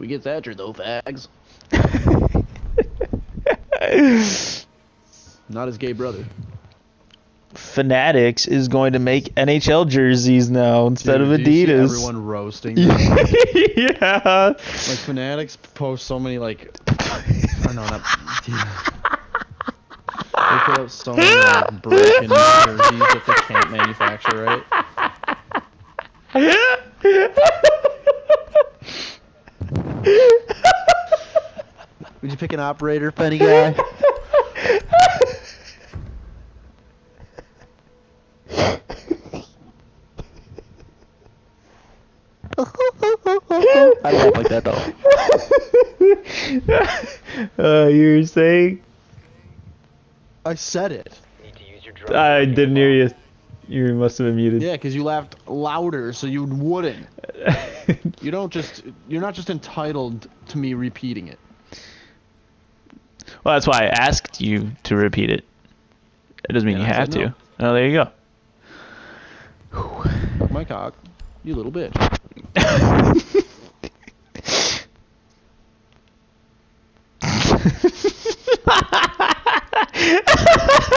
We get Thatcher though, fags. Not his gay brother. Fanatics is going to make NHL jerseys now instead Dude, of do you see Adidas. Everyone roasting. yeah. like Fanatics post so many like. I know not. they put up so many like, broken jerseys that they can't manufacture, right? Would you pick an operator, funny guy? I laugh like that though. uh, you were saying? I said it. Need to use your. I didn't hear you. You must have been muted. Yeah, because you laughed louder, so you wouldn't. You don't just. You're not just entitled to me repeating it. Well, that's why I asked you to repeat it. It doesn't mean And you I have to. Oh, there you go. Fuck My cock. You little bitch.